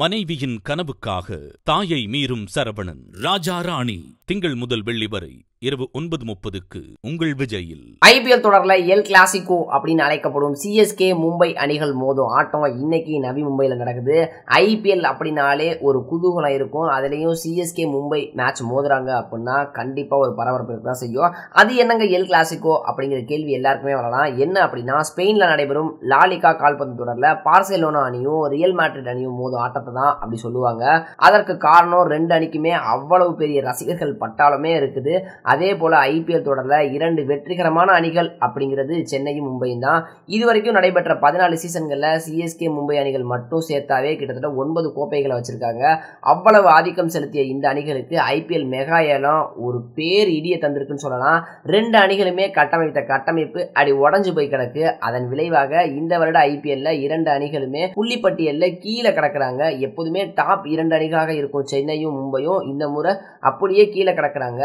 மனைவியின் கனவுக்காக தாயை மீறும் சரவணன். ராஜா ராணி திங்கள் முதல் வெள்ளி வரை இரவு ஒன்பது முப்பதுக்கு உங்கள் விஜயில். ஐபிஎல் தொடர்ல எல் கிளாசிகோ அப்படின்னு அழைக்கப்படும் சிஎஸ்கே மும்பை அணிகள் மோதும் ஆட்டம் இன்னைக்கு நவி மும்பையில் நடக்குது. ஐபிஎல் அப்படின்னாலே ஒரு குதூகலம் இருக்கும். அதுலேயும் சிஎஸ்கே மும்பை மேட்ச் மோதுறாங்க அப்படின்னா கண்டிப்பாக ஒரு பரபரப்பு இருக்க தான் செய்யும். அது என்னங்க எல் கிளாசிகோ அப்படிங்கிற கேள்வி எல்லாருக்குமே வரலாம். என்ன அப்படின்னா ஸ்பெயினில் நடைபெறும் லாலிகா கால்பந்து தொடரில் பார்செலோனா அணியும் ரியல் மேட்ரிட் அணியும் மோதும் ஆட்டத்தை தான் அப்படி சொல்லுவாங்க. அதற்கு காரணம் ரெண்டு அணிக்குமே அவ்வளவு பெரிய ரசிகர்கள் பட்டாலுமே இருக்குது. அதே போல் ஐபிஎல் தொடரில் இரண்டு வெற்றிகரமான அணிகள் அப்படிங்கிறது சென்னையும் மும்பையும் தான். இதுவரைக்கும் நடைபெற்ற பதினாலு சீசன்களில் சிஎஸ்கே மும்பை அணிகள் மட்டும் சேர்த்தாவே கிட்டத்தட்ட ஒன்பது கோப்பைகளை வச்சுருக்காங்க. அவ்வளவு ஆதிக்கம் செலுத்திய இந்த அணிகளுக்கு ஐபிஎல் மெகா ஏலம் ஒரு பேர் இடியை தந்திருக்குன்னு சொல்லலாம். ரெண்டு அணிகளுமே கட்டமைத்த கட்டமைப்பு அடி உடஞ்சு போய் கிடக்கு. அதன் விளைவாக இந்த வருட ஐபிஎல்ல இரண்டு அணிகளுமே புள்ளிப்பட்டியல்ல கீழே கிடக்குறாங்க. எப்போதுமே டாப் இரண்டு அணிகளாக இருக்கும் சென்னையும் மும்பையும். இந்த முறை அப்படியே கீழே கிடக்குறாங்க.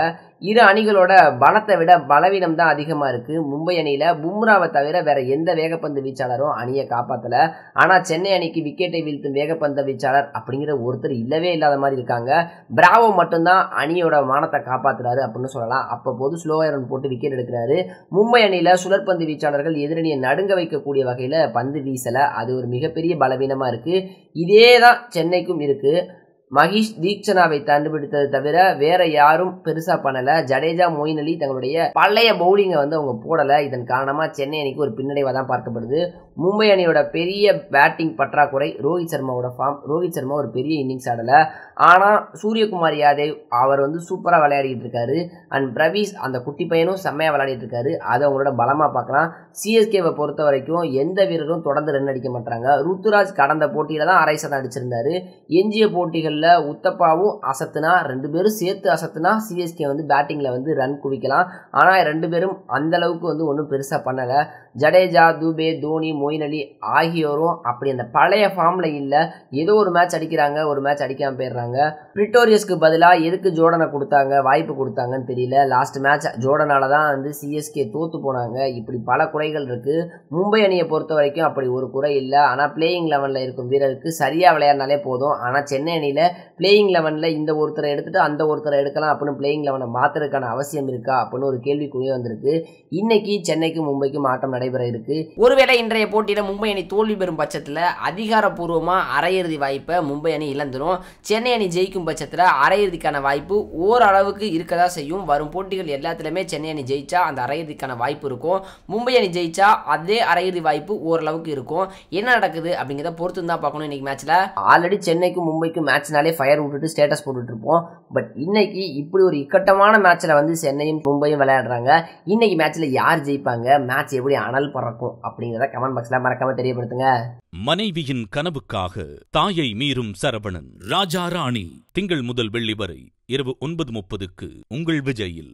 இரு அணிகளோட பலத்தை விட பலவீனம் தான் அதிகமாக இருக்குது மும்பை அணியில் பும்ராவை தவிர வேற எந்த வேகப்பந்து வீச்சாளரும் அணியை காப்பாற்றல ஆனால் சென்னை அணிக்கு விக்கெட்டை வீழ்த்தும் வேகப்பந்து வீச்சாளர் அப்படிங்கிற ஒருத்தர் இல்லவே இல்லாத மாதிரி இருக்காங்க. பிராவோ மட்டும்தான் அணியோட மானத்தை காப்பாற்றுறாரு அப்படின்னு சொல்லலாம். அப்போ போது ஸ்லோவாக ரன் போட்டு விக்கெட் எடுக்கிறாரு. மும்பை அணியில் சுழற்பந்து வீச்சாளர்கள் எதிரணியை நடுங்க வைக்கக்கூடிய வகையில் பந்து வீசலை. அது ஒரு மிகப்பெரிய பலவீனமாக இருக்குது இதே தான் சென்னைக்கும் இருக்குது மகிஷ் தீக்ஷனாவை கண்டுபிடித்தது தவிர வேற யாரும் பெருசா பண்ணல. ஜடேஜா மொயின் அலி தங்களுடைய பழைய பவுலிங்கை வந்து அவங்க போடல. இதன் காரணமா சென்னை அணிக்கு ஒரு பின்னடைவாக தான் பார்க்கப்படுது. மும்பை அணியோட பெரிய பேட்டிங் பற்றாக்குறை ரோஹித் சர்மாவோட ஃபார்ம் ரோஹித் சர்மா ஒரு பெரிய இன்னிங்ஸ் ஆடல. ஆனால் சூரியகுமார் யாதவ் அவர் வந்து சூப்பராக விளையாடிட்டு இருக்காரு. அண்ட் பிரவீஸ் அந்த குட்டி பையனும் செம்மையாக விளையாடிட்டு இருக்காரு. அதை அவங்களோட பலமாக பார்க்கலாம். சிஎஸ்கேவை பொறுத்த வரைக்கும் எந்த வீரரும் தொடர்ந்து ரன் அடிக்க மாட்டாங்க. ருத்துராஜ் கடந்த போட்டியில் தான் அரை சதம் அடிச்சிருந்தாரு. எஞ்சிய போட்டிகளில் உத்தப்பாவும் அசத்துனா ரெண்டு பேரும் சேர்த்து அசத்துனா சிஎஸ்கே வந்து பேட்டிங்கில் வந்து ரன் குவிக்கலாம். ஆனால் ரெண்டு பேரும் அந்தளவுக்கு வந்து ஒன்றும் பெருசாக பண்ணலை. ஜடேஜா தூபே தோனி மொயின் அலி ஆகியோரும் அப்படி அந்த பழைய ஃபார்மில் இல்லை. ஏதோ ஒரு மேட்ச் அடிக்கிறாங்க ஒரு மேட்ச் அடிக்காமல் போயிடுறாங்க. பிரிட்டோரியஸ்க்கு பதிலாக எதுக்கு ஜோர்டனை கொடுத்தாங்க வாய்ப்பு கொடுத்தாங்கன்னு தெரியல. லாஸ்ட் மேட்ச் ஜோடனால தான் வந்து சிஎஸ்கே தோற்று போனாங்க. இப்படி பல குறைகள் இருக்குது மும்பை அணியை பொறுத்த வரைக்கும் அப்படி ஒரு குறை இல்லை. ஆனால் பிளேயிங் லெவனில் இருக்கும் வீரருக்கு சரியாக விளையாடினாலே போதும். ஆனால் சென்னை அணியில் பிளேயிங் லெவனில் இந்த ஒருத்தரை எடுத்துட்டு அந்த ஒருத்தரை எடுக்கலாம் அப்படின்னு பிளேயிங் லெவனை மாற்றுறதுக்கான அவசியம் இருக்கா அப்படின்னு ஒரு கேள்விக்குரிய வந்திருக்கு. இன்னைக்கு சென்னைக்கும் மும்பைக்கும் ஆட்டம் நடைபெற இருக்கு. ஒருவேளை இன்றைய போட்டியில் மும்பை அணி தோல்வி பெறும் பட்சத்தில் அதிகாரப்பூர்வமாக அரையிறுதி வாய்ப்பை மும்பை அணி இழந்துரும். சென்னை அணி ஜெயிக்கும் பட்சத்தில் அரையிறுதிக்கான வாய்ப்பு ஓரளவுக்கு இருக்கதா செய்யும். வரும் போட்டிகள் எல்லாத்துலேயுமே சென்னை அணி ஜெயிச்சா அந்த அரையிறுதிக்கான வாய்ப்பு இருக்கும். மும்பை அணி ஜெயிச்சா அதே அரையிறுதி வாய்ப்பு ஓரளவுக்கு இருக்கும். என்ன நடக்குது அப்படிங்கிறத பொறுத்து தான் பார்க்கணும் இன்னைக்கு மேட்ச்ல ஆல்ரெடி சென்னைக்கும் மும்பைக்கும் மேட்ச்னாலே ஃபயர் விட்டுட்டு ஸ்டேட்டஸ் போட்டுட்டு இருப்போம் பட் இன்னைக்கு இப்படி ஒரு இக்கட்டமான மேட்ச்ல வந்து சென்னையும் மும்பையும் விளையாடுறாங்க. இன்னைக்கு மேட்ச்ல யார் ஜெயிப்பாங்க? மேட்ச் எப்படி அனல் பறக்கும் அப்படிங்கிறத கமெண்ட் பாக்ஸில் மறக்காம தெரியப்படுத்துங்க. மனைவியின் கனவுக்காக தாயை மீறும் சரவணன் ராஜா ராணி திங்கள் முதல் வெள்ளி வரை இரவு ஒன்பது முப்பதுக்கு உங்கள் விஜயில்.